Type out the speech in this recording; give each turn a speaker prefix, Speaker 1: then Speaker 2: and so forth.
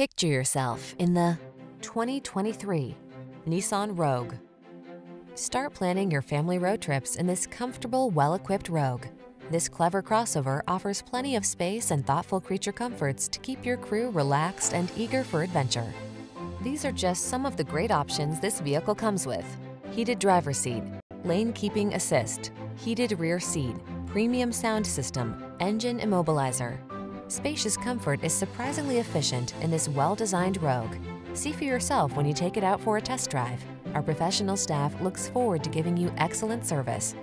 Speaker 1: Picture yourself in the 2023 Nissan Rogue. Start planning your family road trips in this comfortable, well-equipped Rogue. This clever crossover offers plenty of space and thoughtful creature comforts to keep your crew relaxed and eager for adventure. These are just some of the great options this vehicle comes with. Heated driver seat, lane keeping assist, heated rear seat, premium sound system, engine immobilizer. Spacious comfort is surprisingly efficient in this well-designed Rogue. See for yourself when you take it out for a test drive. Our professional staff looks forward to giving you excellent service.